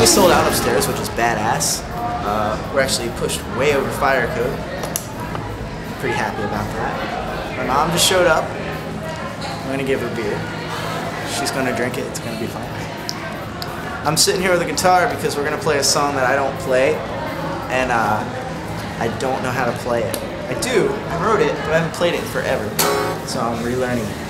We sold out upstairs, which is badass. Uh, we're actually pushed way over fire code. Pretty happy about that. My mom just showed up. I'm gonna give her beer. She's gonna drink it. It's gonna be fine. I'm sitting here with a guitar because we're gonna play a song that I don't play, and uh, I don't know how to play it. I do. I wrote it, but I haven't played it forever, so I'm relearning it.